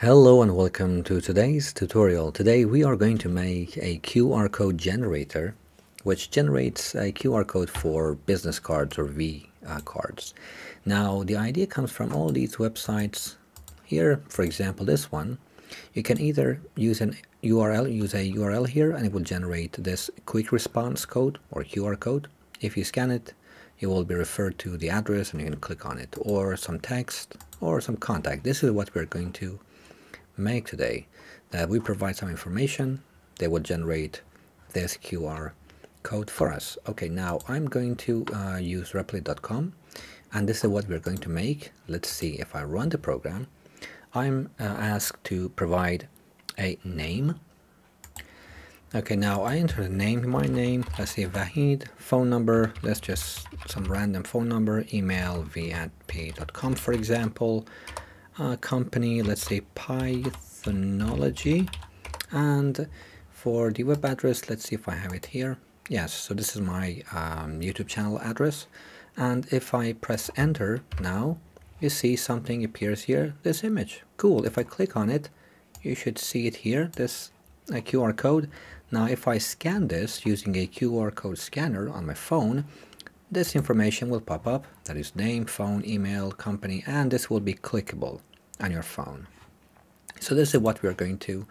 Hello and welcome to today's tutorial. Today we are going to make a QR code generator which generates a QR code for business cards or V uh, cards. Now the idea comes from all these websites here, for example this one. You can either use an URL, use a URL here and it will generate this quick response code or QR code. If you scan it you will be referred to the address and you can click on it or some text or some contact. This is what we're going to make today that we provide some information they will generate this QR code for us. Okay now I'm going to uh, use replit.com and this is what we're going to make. Let's see if I run the program. I'm uh, asked to provide a name. Okay now I enter the name my name. Let's see Vahid phone number. Let's just some random phone number email v at p.com for example uh, company, let's say Pythonology. And for the web address, let's see if I have it here. Yes, so this is my um, YouTube channel address. And if I press enter now, you see something appears here, this image. Cool, if I click on it, you should see it here, this uh, QR code. Now if I scan this using a QR code scanner on my phone, this information will pop up, that is name, phone, email, company, and this will be clickable on your phone. So this is what we're going to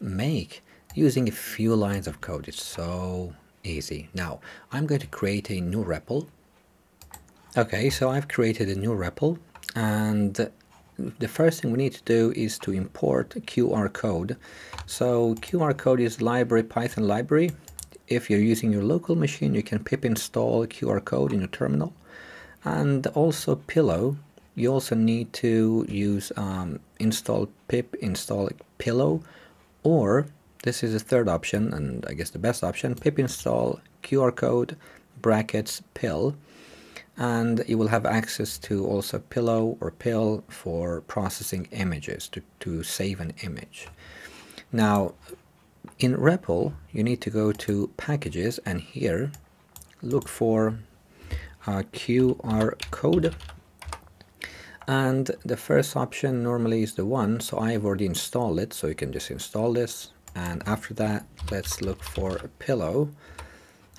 make using a few lines of code. It's so easy. Now, I'm going to create a new REPL. Okay, so I've created a new REPL and the first thing we need to do is to import QR code. So QR code is library, Python library. If you're using your local machine, you can pip install QR code in your terminal. And also Pillow you also need to use um, install pip install pillow or this is the third option and I guess the best option pip install QR code brackets PIL and you will have access to also pillow or PIL for processing images to, to save an image. Now in REPL you need to go to packages and here look for uh, QR code and the first option normally is the one. So I've already installed it so you can just install this. And after that let's look for a pillow.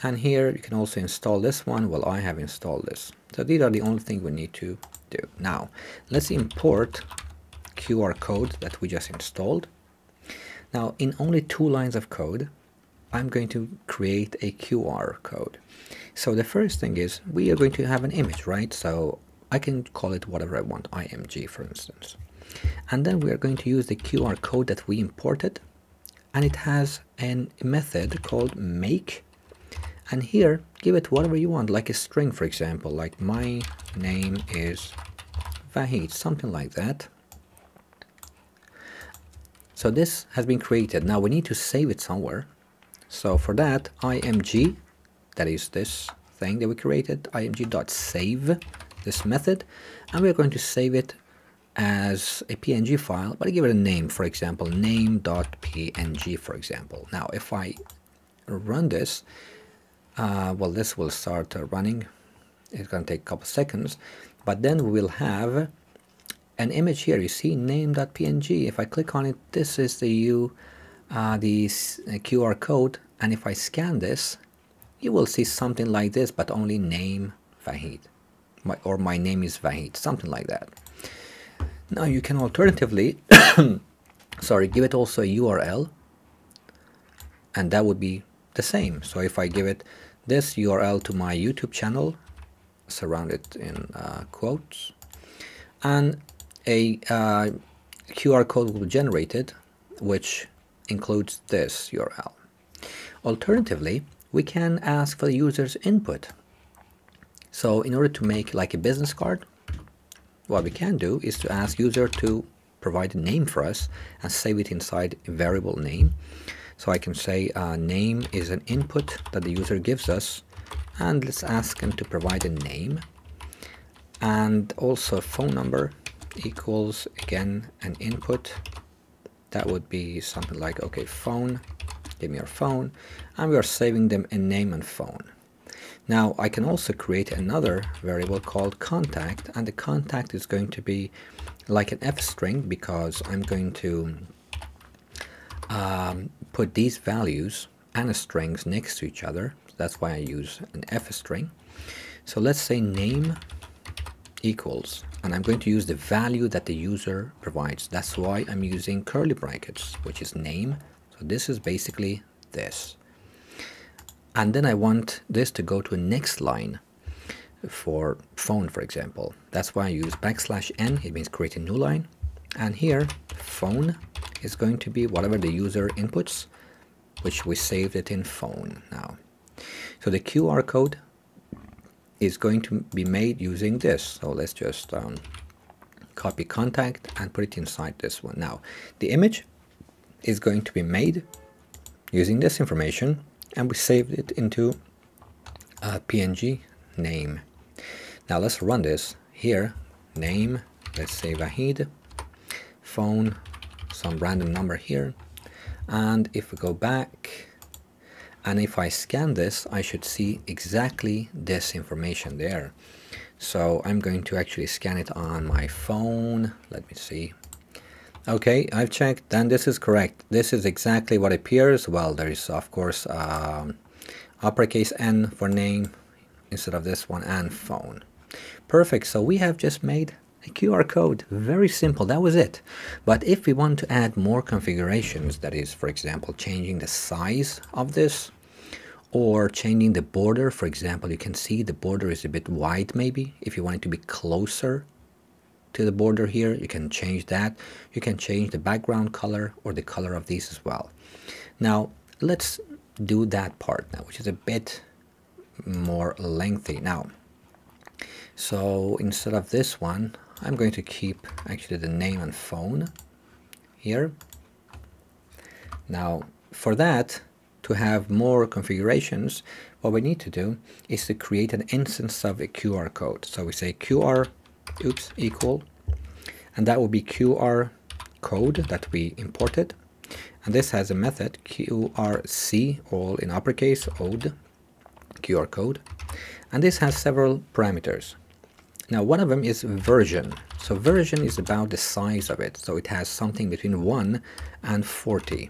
And here you can also install this one well I have installed this. So these are the only thing we need to do. Now let's import QR code that we just installed. Now in only two lines of code I'm going to create a QR code. So the first thing is we are going to have an image right? So I can call it whatever I want, img for instance. And then we are going to use the QR code that we imported and it has a method called make. And here give it whatever you want like a string for example like my name is Vahid something like that. So this has been created. Now we need to save it somewhere. So for that img that is this thing that we created img.save this method and we're going to save it as a PNG file, but I give it a name, for example, name.png, for example. Now, if I run this, uh, well, this will start uh, running. It's going to take a couple seconds, but then we will have an image here. You see name.png. If I click on it, this is the U, uh, the QR code, and if I scan this, you will see something like this, but only name Vahid my, or my name is Vahid, something like that. Now you can alternatively, sorry, give it also a URL, and that would be the same. So if I give it this URL to my YouTube channel, surround it in uh, quotes, and a uh, QR code will be generated, which includes this URL. Alternatively, we can ask for the user's input. So in order to make like a business card, what we can do is to ask user to provide a name for us and save it inside a variable name. So I can say uh, name is an input that the user gives us and let's ask him to provide a name. And also phone number equals again an input. That would be something like okay phone give me your phone. And we are saving them a name and phone Now I can also create another variable called contact and the contact is going to be like an f string because I'm going to um, put these values and strings next to each other. That's why I use an f string. So let's say name equals and I'm going to use the value that the user provides. That's why I'm using curly brackets, which is name. So this is basically this. And then I want this to go to a next line for phone, for example. That's why I use backslash n, it means create a new line. And here, phone is going to be whatever the user inputs, which we saved it in phone now. So the QR code is going to be made using this. So let's just um, copy contact and put it inside this one. Now, the image is going to be made using this information and we saved it into a PNG name. Now let's run this here. Name, let's say Vahid, phone, some random number here. And if we go back and if I scan this I should see exactly this information there so I'm going to actually scan it on my phone let me see okay I've checked then this is correct. This is exactly what appears. Well there is of course um, uppercase N for name instead of this one and phone. Perfect so we have just made a QR code. Very simple that was it. But if we want to add more configurations that is for example changing the size of this or changing the border for example you can see the border is a bit wide maybe if you want it to be closer to the border here you can change that you can change the background color or the color of these as well now let's do that part now which is a bit more lengthy now so instead of this one I'm going to keep actually the name and phone here. Now for that, to have more configurations, what we need to do is to create an instance of a QR code. So we say QR, oops, equal, and that will be QR code that we imported. And this has a method, QRC, all in uppercase, ode, QR code. And this has several parameters. Now one of them is version. So version is about the size of it. So it has something between 1 and 40.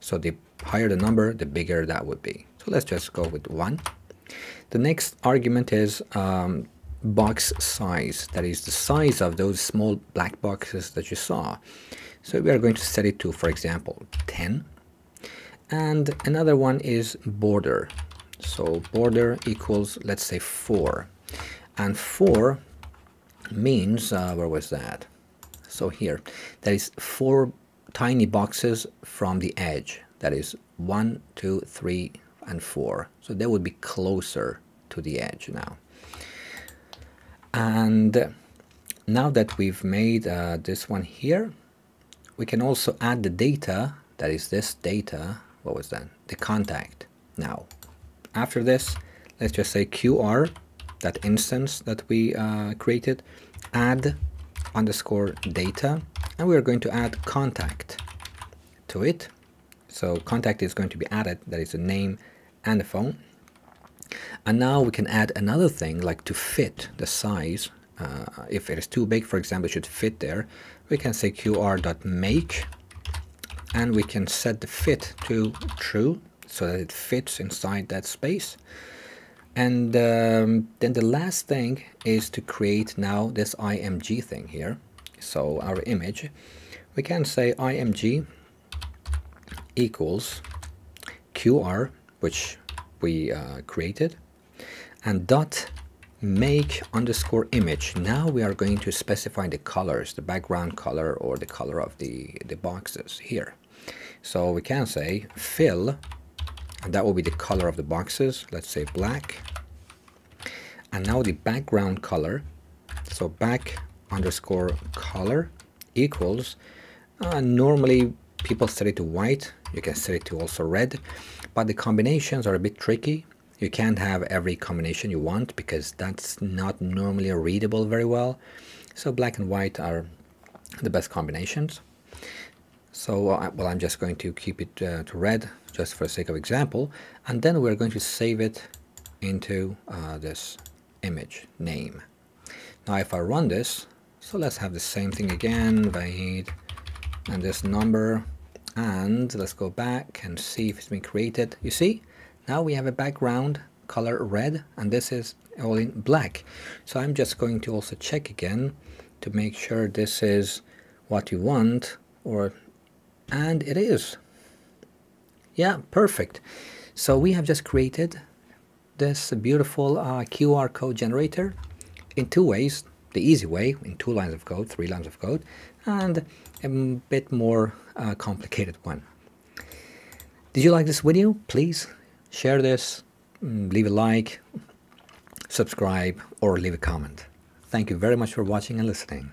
So the higher the number, the bigger that would be. So let's just go with 1. The next argument is um, box size. That is the size of those small black boxes that you saw. So we are going to set it to, for example, 10. And another one is border. So border equals, let's say, 4. And 4 means, uh, where was that? So here, that is four tiny boxes from the edge. That is one, two, three, and four. So they would be closer to the edge now. And now that we've made uh, this one here, we can also add the data, that is this data, what was that? The contact. Now, after this, let's just say QR that instance that we uh, created, add underscore data, and we are going to add contact to it. So contact is going to be added, that is the name and the phone. And now we can add another thing like to fit the size. Uh, if it is too big, for example, it should fit there. We can say qr.make and we can set the fit to true so that it fits inside that space. And um, then the last thing is to create now this img thing here. So our image, we can say img equals qr, which we uh, created, and dot make underscore image. Now we are going to specify the colors, the background color or the color of the, the boxes here. So we can say fill and that will be the color of the boxes. Let's say black. And now the background color. So back underscore color equals uh, normally people set it to white. You can set it to also red but the combinations are a bit tricky. You can't have every combination you want because that's not normally readable very well. So black and white are the best combinations. So uh, well I'm just going to keep it uh, to red just for the sake of example. And then we're going to save it into uh, this image name. Now if I run this, so let's have the same thing again, Vahid, and this number, and let's go back and see if it's been created. You see, now we have a background color red, and this is all in black. So I'm just going to also check again to make sure this is what you want, or and it is. Yeah, perfect. So we have just created this beautiful uh, QR code generator in two ways. The easy way, in two lines of code, three lines of code, and a bit more uh, complicated one. Did you like this video? Please share this, mm, leave a like, subscribe, or leave a comment. Thank you very much for watching and listening.